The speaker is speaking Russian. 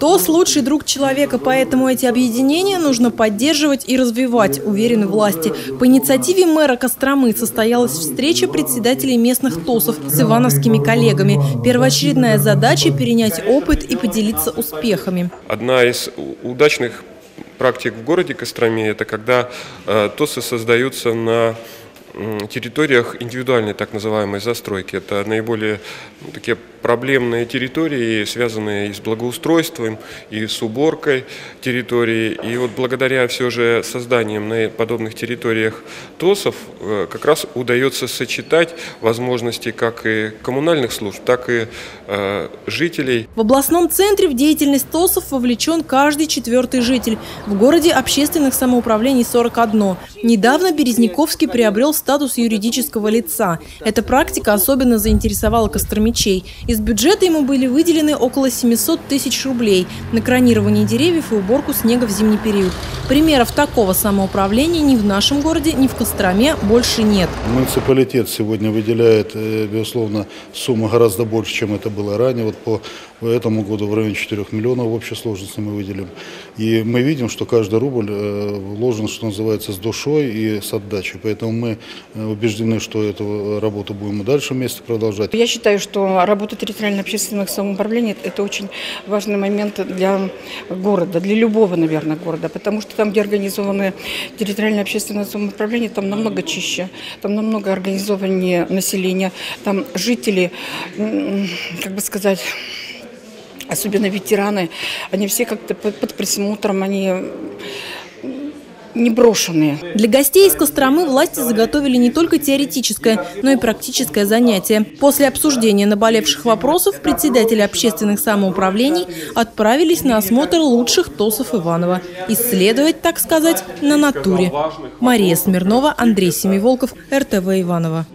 ТОС – лучший друг человека, поэтому эти объединения нужно поддерживать и развивать, уверены власти. По инициативе мэра Костромы состоялась встреча председателей местных ТОСов с ивановскими коллегами. Первоочередная задача – перенять опыт и поделиться успехами. Одна из удачных практик в городе Костроме – это когда э, ТОСы создаются на территориях индивидуальной так называемой застройки. Это наиболее ну, такие проблемные территории, связанные и с благоустройством, и с уборкой территории. И вот благодаря все же созданием на подобных территориях ТОСов э, как раз удается сочетать возможности как и коммунальных служб, так и э, жителей. В областном центре в деятельность ТОСов вовлечен каждый четвертый житель. В городе общественных самоуправлений 41. Недавно Березняковский приобрел статус юридического лица. Эта практика особенно заинтересовала костромичей. Из бюджета ему были выделены около 700 тысяч рублей на кронирование деревьев и уборку снега в зимний период. Примеров такого самоуправления ни в нашем городе, ни в Костроме больше нет. Муниципалитет сегодня выделяет, э, безусловно, сумму гораздо больше, чем это было ранее. Вот по этому году в районе 4 миллионов в общей сложности мы выделим. И мы видим, что каждый рубль э, вложен, что называется, с душой и с отдачей. Поэтому мы э, убеждены, что эту работу будем и дальше вместе продолжать. Я считаю, что работа территориально-общественных самоуправлений – это очень важный момент для города, для любого, наверное, города, потому что там, где организованы территориально-общественное самоуправление, там намного чище, там намного организованнее население, там жители, как бы сказать, особенно ветераны, они все как-то под присмотром, они не брошенные. Для гостей из Костромы власти заготовили не только теоретическое, но и практическое занятие. После обсуждения наболевших вопросов председатели общественных самоуправлений отправились на осмотр лучших ТОСов Иванова. Исследовать, так сказать, на натуре. Мария Смирнова, Андрей Семиволков, РТВ Иванова.